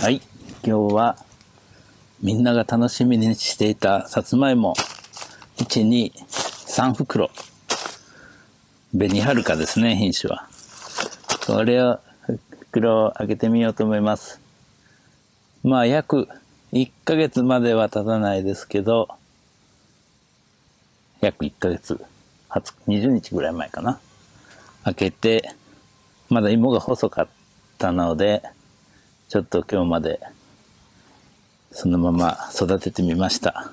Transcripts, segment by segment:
はい。今日は、みんなが楽しみにしていたさつまいも、1、2、3袋。紅はるかですね、品種は。これを、袋を開けてみようと思います。まあ、約1ヶ月までは経たないですけど、約1ヶ月、20 20日ぐらい前かな。開けて、まだ芋が細かったので、ちょっと今日までそのまま育ててみました。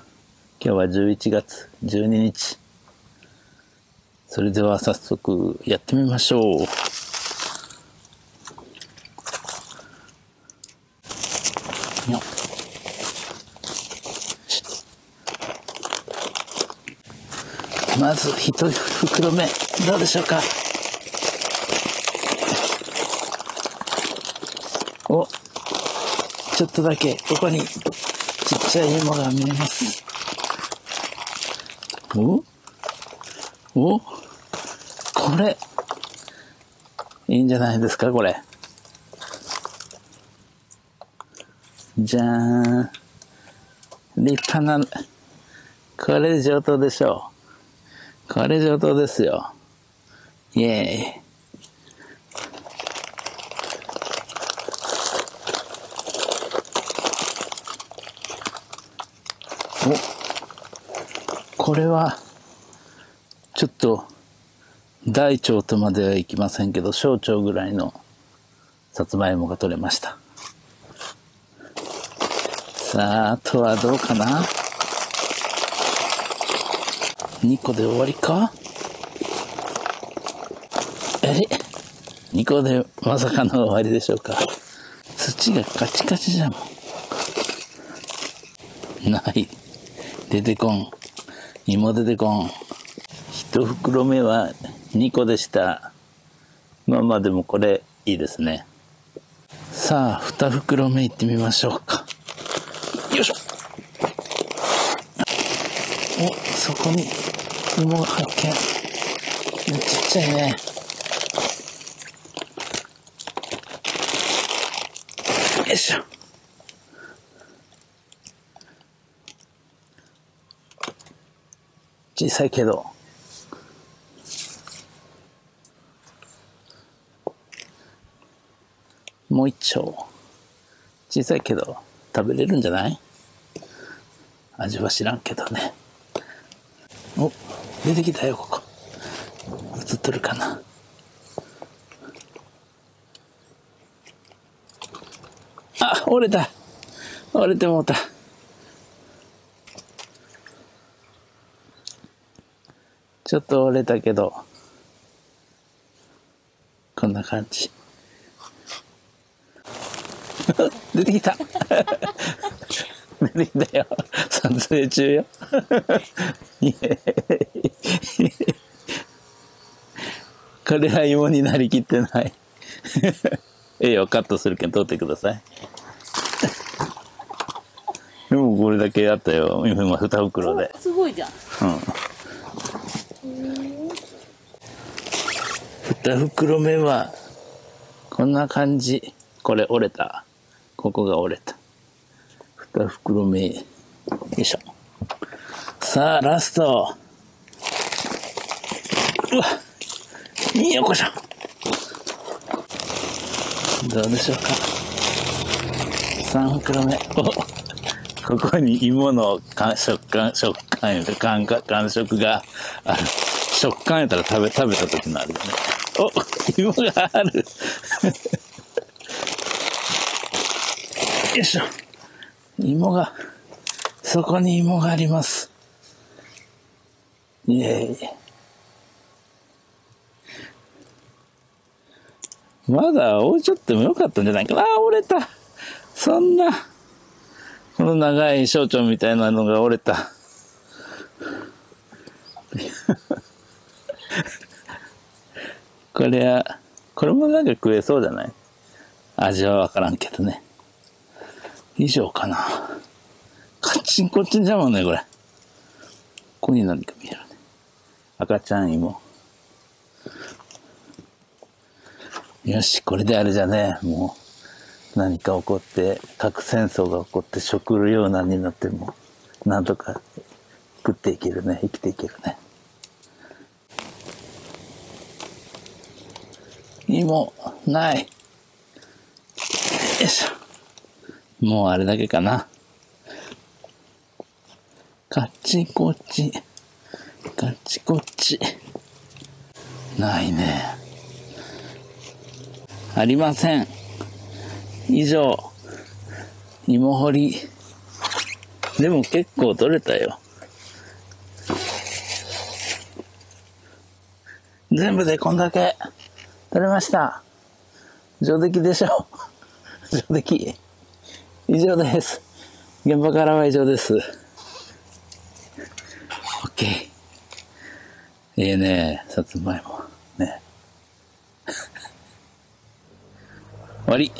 今日は11月12日。それでは早速やってみましょう。まず一袋目どうでしょうか？おちょっとだけここにちっちゃい芋が見えます。お？お？これいいんじゃないですかこれ。じゃーん。立派なこれ上等でしょう。これ上等ですよ。イエーイ。お。これはちょっと大腸とまではいきませんけど小腸ぐらいのさつまいもが取れました。さああとはどうかな？2個で終わりか？え？2個でまさかの終わりでしょうか。土がカチカチじゃん。ない。出てこん。芋出てこん。一袋目は2個でした。まあまあでもこれいいですね。さあ2袋目いってみましょうか。よいしょ。おそこに芋が発見ちっちゃいね。よいしょ。小さいけど。もう一丁。小さいけど食べれるんじゃない？味は知らんけどね。お出てきたよここ。映っとるかな。あ折れた。折れてもうた。ちょっと折れたけど。こんな感じ。出てきた。出てきたよ。撮影中よ。これは芋になりきってない。ええよ。カットするけん取ってください。でもこれだけあったよ。今2袋で。すごいじゃん。うん2袋目はこんな感じ。これ折れた。ここが折れた。2袋目。よいしょ。さあラスト。うわ。いいよこしょ。どうでしょうか。3袋目。おここに芋の感食感食感感感感触がある食感やったら食べ食べた時のあるよね。お芋がある。よいしょ。芋がそこに芋があります。イエーイ。まだ置いちゃってもよかったんじゃないかな。あ折れた。そんな。この長い小腸みたいなのが折れた。これはこれもなんか食えそうじゃない？味はわからんけどね。以上かな。カッチンコッチンじゃもんねこれ。ここに何か見えるね。赤ちゃん芋。よしこれであれじゃねもう。何か起こって、核戦争が起こって食糧難になっても、なんとか食っていけるね。生きていけるね。芋、ない。よいしょ。もうあれだけかな。カチコチ。カチコチ。ないね。ありません。以上、芋掘り。でも結構取れたよ。全部でこんだけ取れました。上出来でしょ上出来。以上です。現場からは以上です。OK。ええねさつまいも。ね。終わり。